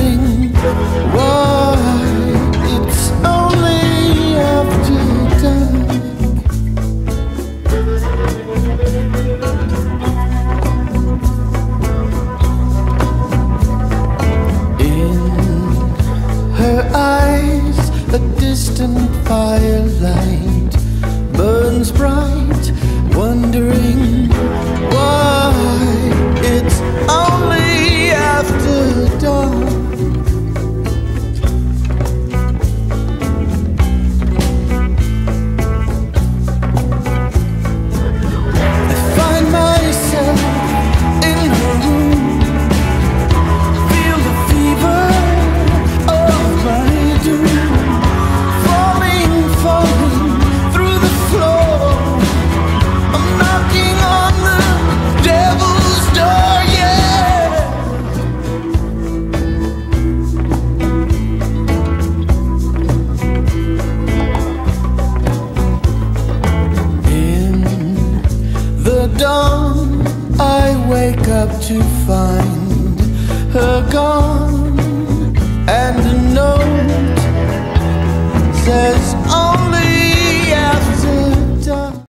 wondering why it's only after dark. In her eyes, a distant firelight burns bright. Dawn, I wake up to find her gone, and a note says only